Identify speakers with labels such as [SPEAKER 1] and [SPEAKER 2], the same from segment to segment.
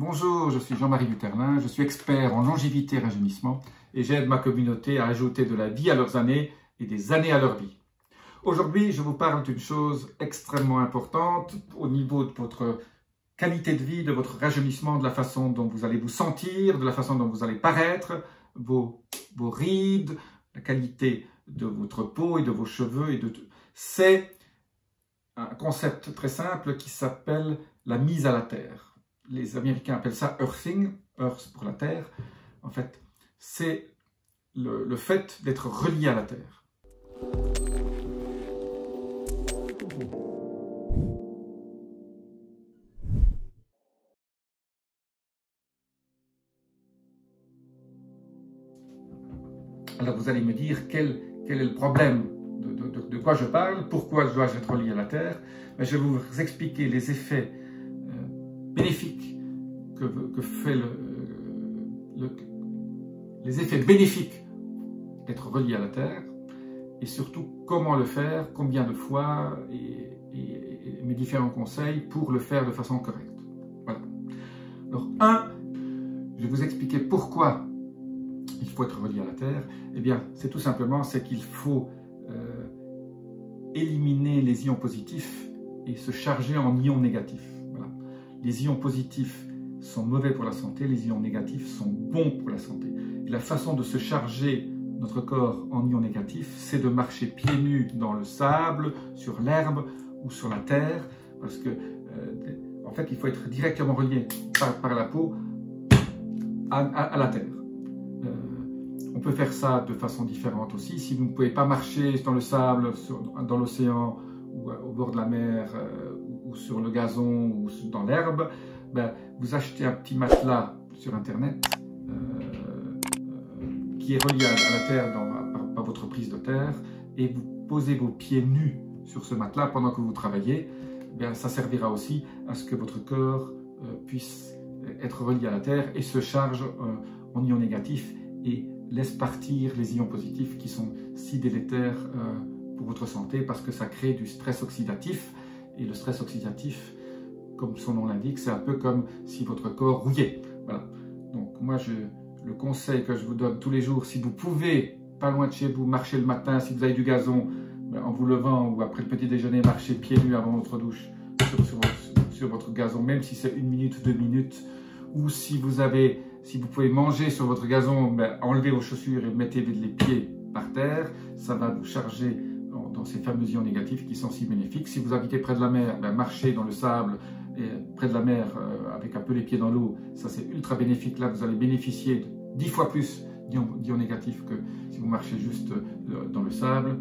[SPEAKER 1] Bonjour, je suis Jean-Marie Luterlin, je suis expert en longévité et rajeunissement et j'aide ma communauté à ajouter de la vie à leurs années et des années à leur vie. Aujourd'hui, je vous parle d'une chose extrêmement importante au niveau de votre qualité de vie, de votre rajeunissement, de la façon dont vous allez vous sentir, de la façon dont vous allez paraître, vos, rides, la qualité de votre peau et de vos cheveux. et C'est un concept très simple qui s'appelle la mise à la terre. Les Américains appellent ça earthing, earth pour la terre. En fait, c'est le, fait d'être relié à la terre. Alors vous allez me dire quel, quel est le problème, de, de, de, quoi je parle, pourquoi je dois être relié à la Terre? Mais je vais vous expliquer les effets euh, bénéfiques que, que fait le, le, les effets bénéfiques d'être relié à la Terre et surtout comment le faire, combien de fois et, mes différents conseils pour le faire de façon correcte. Voilà. Alors, un, je vais vous expliquer pourquoi il faut être relié à la Terre Eh bien, c'est tout simplement c'est qu'il faut euh, éliminer les ions positifs et se charger en ions négatifs. Les ions positifs sont mauvais pour la santé, les ions négatifs sont bons pour la santé. La façon de se charger notre corps en ions négatifs, c'est de marcher pieds nus dans le sable, sur l'herbe ou sur la terre, parce que euh, en fait, il faut être directement relié par, la peau à, la terre. On peut faire ça de façon différente aussi. Si vous ne pouvez pas marcher dans le sable, dans l'océan, ou au bord de la mer, euh, ou sur le gazon, ou dans l'herbe, ben, vous achetez un petit matelas sur Internet euh, euh, qui est relié à, la terre par, votre prise de terre, et vous posez vos pieds nus sur ce matelas pendant que vous travaillez. Ben, ça servira aussi à ce que votre corps euh, puisse être relié à la terre et se charge euh, en ions négatifs et laisse partir les ions positifs qui sont si délétères pour votre santé parce que ça crée du stress oxydatif. Et le stress oxydatif, comme son nom l'indique, c'est un peu comme si votre corps rouillait. Voilà. Donc moi, le conseil que je vous donne tous les jours, si vous pouvez, pas loin de chez vous, marcher le matin, si vous avez du gazon, ben, en vous levant ou après le petit déjeuner, marcher pieds nus avant votre douche sur, votre gazon, même si c'est une minute, deux minutes, ou si vous pouvez manger sur votre gazon, ben, enlevez vos chaussures et mettez les pieds par terre. Ça va vous charger dans, ces fameux ions négatifs qui sont si bénéfiques. Si vous habitez près de la mer, ben, marchez dans le sable près de la mer euh, avec un peu les pieds dans l'eau. Ça, c'est ultra bénéfique. Là, vous allez bénéficier de 10 fois plus d'ions négatifs que si vous marchez juste euh, dans le sable.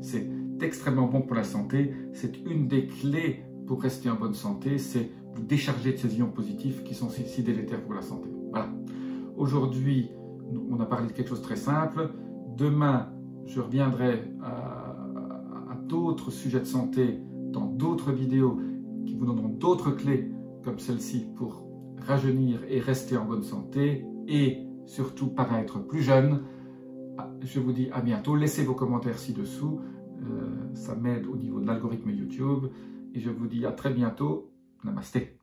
[SPEAKER 1] C'est extrêmement bon pour la santé. C'est une des clés pour rester en bonne santé. C'est vous décharger de ces ions positifs qui sont si, délétères pour la santé. Voilà. Aujourd'hui, on a parlé de quelque chose de très simple. Demain, je reviendrai à, à d'autres sujets de santé dans d'autres vidéos qui vous donneront d'autres clés comme celle-ci pour rajeunir et rester en bonne santé et surtout paraître plus jeune. Je vous dis à bientôt. Laissez vos commentaires ci-dessous. Euh, ça m'aide au niveau de l'algorithme YouTube. Et je vous dis à très bientôt. Namasté.